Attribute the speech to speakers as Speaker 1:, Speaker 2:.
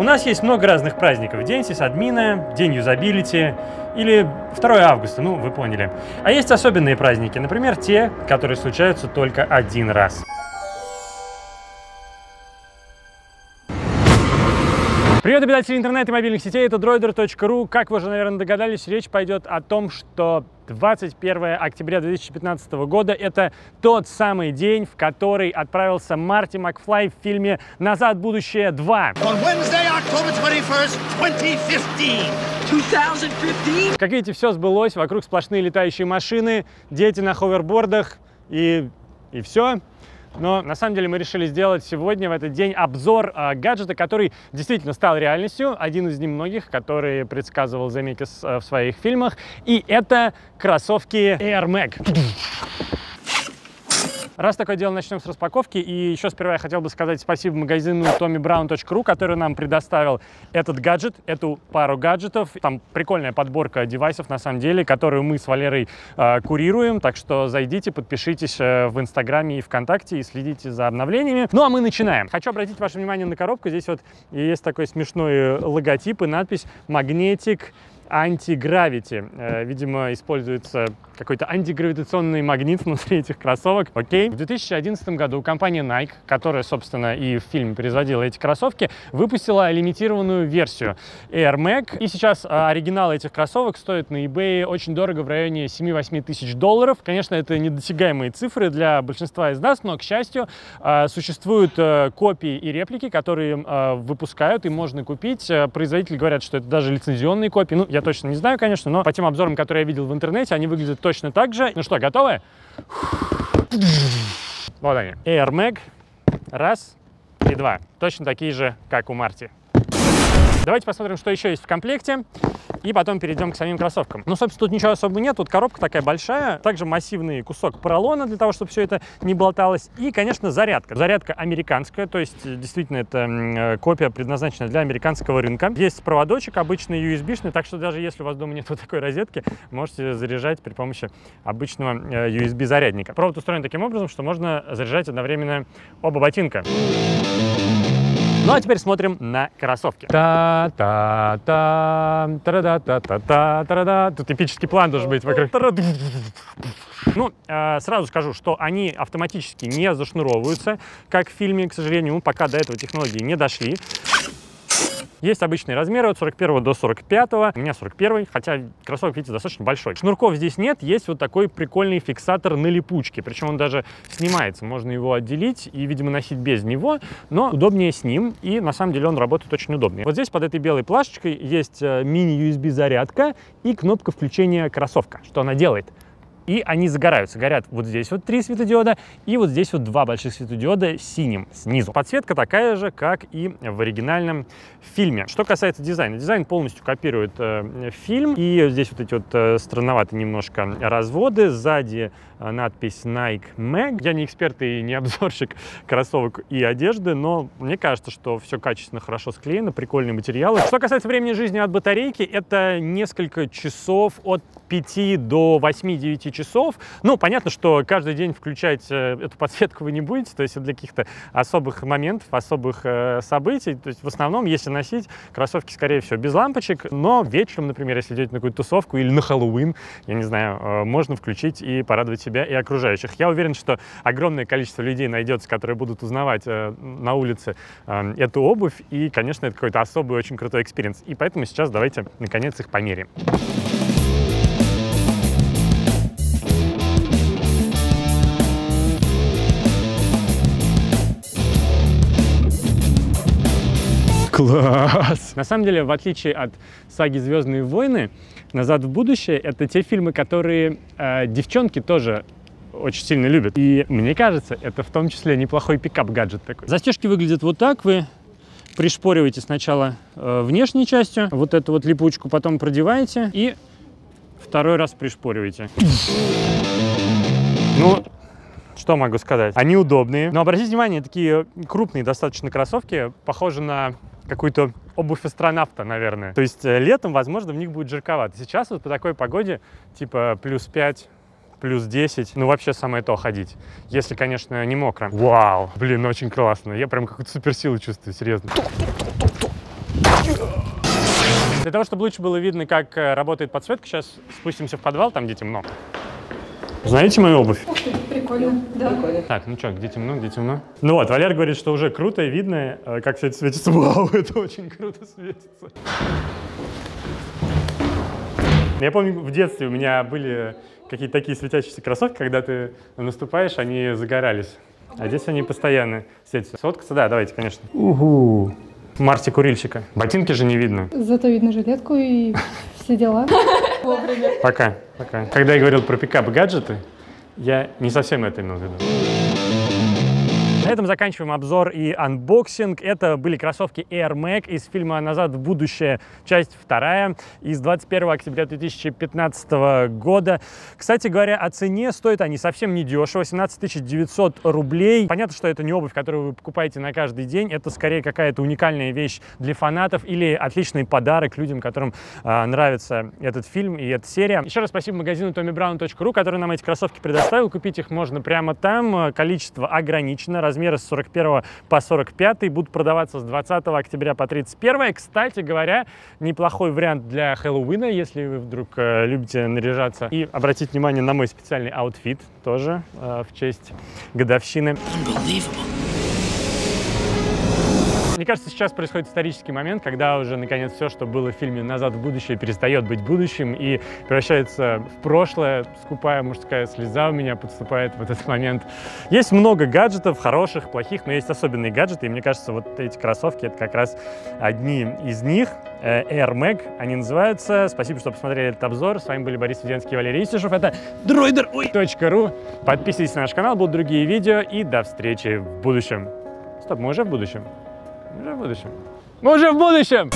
Speaker 1: У нас есть много разных праздников. День сисадмина, День юзабилити или 2 августа, ну, вы поняли. А есть особенные праздники, например, те, которые случаются только один раз. Привет, обитатели интернета и мобильных сетей, это droider.ru. Как вы уже, наверное, догадались, речь пойдет о том, что 21 октября 2015 года – это тот самый день, в который отправился Марти Макфлай в фильме «Назад в будущее 2». Как видите, все сбылось, вокруг сплошные летающие машины, дети на ховербордах и, и все. Но на самом деле мы решили сделать сегодня, в этот день, обзор э, гаджета, который действительно стал реальностью. Один из немногих, который предсказывал Земекис э, в своих фильмах. И это кроссовки Air Mag. Раз такое дело, начнем с распаковки. И еще сперва я хотел бы сказать спасибо магазину tommybrown.ru, который нам предоставил этот гаджет, эту пару гаджетов. Там прикольная подборка девайсов, на самом деле, которую мы с Валерой э, курируем. Так что зайдите, подпишитесь э, в Инстаграме и ВКонтакте и следите за обновлениями. Ну, а мы начинаем. Хочу обратить ваше внимание на коробку. Здесь вот есть такой смешной логотип и надпись «Магнетик антигравити. Э, видимо, используется какой-то антигравитационный магнит внутри этих кроссовок. Окей. В 2011 году компания Nike, которая, собственно, и в фильме производила эти кроссовки, выпустила лимитированную версию Air Mag. И сейчас а, оригинал этих кроссовок стоит на eBay очень дорого, в районе 7-8 тысяч долларов. Конечно, это недосягаемые цифры для большинства из нас, но, к счастью, а, существуют э, копии и реплики, которые а, выпускают и можно купить. Э, производители говорят, что это даже лицензионные копии. Ну, я точно не знаю, конечно, но по тем обзорам, которые я видел в интернете, они выглядят точно так же. Ну что, готовы? Вот они. Air Mag. Раз и два. Точно такие же, как у Марти. Давайте посмотрим, что еще есть в комплекте и потом перейдем к самим кроссовкам. Ну, собственно, тут ничего особо нет, тут коробка такая большая, также массивный кусок поролона для того, чтобы все это не болталось, и, конечно, зарядка. Зарядка американская, то есть действительно это э, копия предназначена для американского рынка. Есть проводочек обычный USB-шный, так что даже если у вас дома нет вот такой розетки, можете заряжать при помощи обычного э, USB-зарядника. Провод устроен таким образом, что можно заряжать одновременно оба ботинка. Ну а теперь смотрим на кроссовки. та та та та да та та та та да Тут эпический план должен быть вокруг. Ну, э, сразу скажу, что они автоматически не зашнуровываются, как в фильме, к сожалению, мы пока до этого технологии не дошли. Есть обычные размеры от 41 до 45. У меня 41, хотя кроссовок, видите, достаточно большой. Шнурков здесь нет, есть вот такой прикольный фиксатор на липучке. Причем он даже снимается, можно его отделить и, видимо, носить без него, но удобнее с ним. И на самом деле он работает очень удобно. Вот здесь под этой белой плашечкой есть э, мини-USB зарядка и кнопка включения кроссовка. Что она делает? И они загораются. Горят вот здесь вот три светодиода и вот здесь вот два больших светодиода синим снизу. Подсветка такая же, как и в оригинальном фильме. Что касается дизайна, дизайн полностью копирует э, фильм, и здесь вот эти вот э, странноватые немножко разводы, сзади э, надпись Nike Mag. Я не эксперт и не обзорщик кроссовок и одежды, но мне кажется, что все качественно, хорошо склеено, прикольные материалы. Что касается времени жизни от батарейки, это несколько часов от 5 до 8-9 часов. Ну, понятно, что каждый день включать э, эту подсветку вы не будете, то есть для каких-то особых моментов, особых э, событий. То есть в основном, если носить кроссовки, скорее всего, без лампочек, но вечером, например, если идете на какую-то тусовку или на Хэллоуин, я не знаю, э, можно включить и порадовать себя и окружающих. Я уверен, что огромное количество людей найдется, которые будут узнавать на улице эту обувь, и, конечно, это какой-то особый, очень крутой experience. И поэтому сейчас давайте, наконец, их померяем. Класс! На самом деле, в отличие от саги «Звездные войны», «Назад в будущее» — это те фильмы, которые э, девчонки тоже очень сильно любят. И мне кажется, это в том числе неплохой пикап-гаджет такой. Застежки выглядят вот так. Вы пришпориваете сначала э, внешней частью, вот эту вот липучку потом продеваете и второй раз пришпориваете. Ну, что могу сказать? Они удобные. Но обратите внимание, такие крупные достаточно кроссовки, похожи на какую-то обувь астронавта, наверное. То есть э, летом, возможно, в них будет жарковато. Сейчас вот по такой погоде, типа плюс 5, плюс 10, ну вообще самое то ходить. Если, конечно, не мокро. Вау, блин, очень классно. Я прям какую-то суперсилу чувствую, серьезно. Для того, чтобы лучше было видно, как э, работает подсветка, сейчас спустимся в подвал, там где темно. Знаете мою обувь?
Speaker 2: Прикольно, да.
Speaker 1: Так, ну что, где темно, где темно? Ну вот, Валер говорит, что уже круто и видно, э, как все это светится. Вау, это очень круто светится. Я помню, в детстве у меня были какие-то такие светящиеся кроссовки, когда ты наступаешь, они загорались. А здесь они постоянно светятся. Сфоткаться? Да, давайте, конечно. Угу. Марти курильщика. Ботинки же не видно.
Speaker 2: Зато видно жилетку и все дела.
Speaker 1: Пока, пока. Когда я говорил про пикап и гаджеты, я не совсем это имел в виду. На этом заканчиваем обзор и unboxing. Это были кроссовки Air Mag из фильма «Назад в будущее», часть вторая, из 21 октября 2015 года. Кстати говоря, о цене стоят они совсем не дешево, 17 900 рублей. Понятно, что это не обувь, которую вы покупаете на каждый день, это скорее какая-то уникальная вещь для фанатов или отличный подарок людям, которым э, нравится этот фильм и эта серия. Еще раз спасибо магазину tommybrown.ru, который нам эти кроссовки предоставил. Купить их можно прямо там. Количество ограничено, размеры с 41 по 45 будут продаваться с 20 октября по 31. Кстати говоря, неплохой вариант для Хэллоуина, если вы вдруг э, любите наряжаться. И обратить внимание на мой специальный outfit тоже э, в честь годовщины. Мне кажется, сейчас происходит исторический момент, когда уже, наконец, все, что было в фильме «Назад в будущее», перестает быть будущим и превращается в прошлое. Скупая мужская слеза у меня подступает в этот момент. Есть много гаджетов, хороших, плохих, но есть особенные гаджеты, и мне кажется, вот эти кроссовки — это как раз одни из них. Э, Air Mag они называются. Спасибо, что посмотрели этот обзор. С вами были Борис Веденский и Валерий Истишев. Это droider.ru. Подписывайтесь на наш канал, будут другие видео, и до встречи в будущем. Стоп, мы уже в будущем? Уже в будущем. Мы уже в будущем!